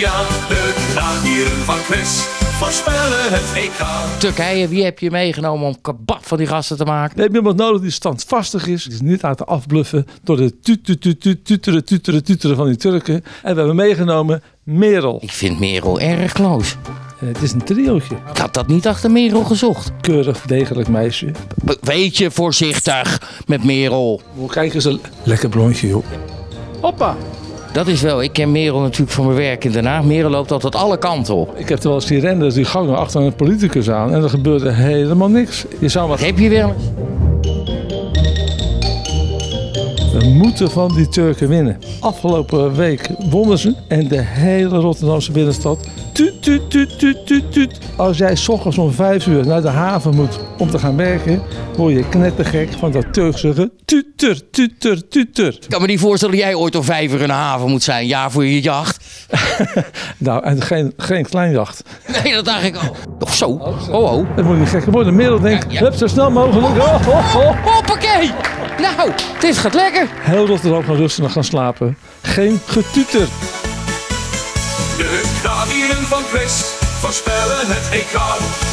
De kranieren van Chris voorspellen het EK. Turkije, wie heb je meegenomen om kebab van die gasten te maken? We hebben iemand nodig die standvastig is. Die is niet aan te afbluffen door de tut, tut, tut, tut, tuteren, tuteren, tuteren van die Turken. En we hebben meegenomen Merel. Ik vind Merel erg close. Eh, Het is een triootje. Ik had dat niet achter Merel gezocht. Keurig, degelijk meisje. Be- Weet je, voorzichtig met Merel. Kijk eens, een lekker blondje, joh. Hoppa! Dat is wel, ik ken Merel natuurlijk van mijn werk in Den Haag. Merel loopt altijd alle kanten op. Ik heb er wel eens die renders die gangen achter een politicus aan. En er gebeurde helemaal niks. Je zou maar... Heb je wel eens? Moeten van die Turken winnen. Afgelopen week wonnen ze. En de hele Rotterdamse binnenstad. Tuut. Als jij s ochtends om vijf uur naar de haven moet om te gaan werken. word je knettergek van dat Turkse tuter, tuter, tuter. Ik kan me niet voorstellen dat jij ooit om vijf uur in de haven moet zijn. Ja, voor je jacht. Nou, en geen, geen kleinjacht. Nee, dat dacht ik al. Of zo. Oh, oh. Dan moet je niet gek worden. Merel denkt, Ja, zo snel mogelijk. Oh, oh, oh. Hoppakee. Nou, dit gaat lekker. Heel Rotterdam gaan rusten en gaan slapen. Geen getuter. De kranieren van Chris voorspellen het EK.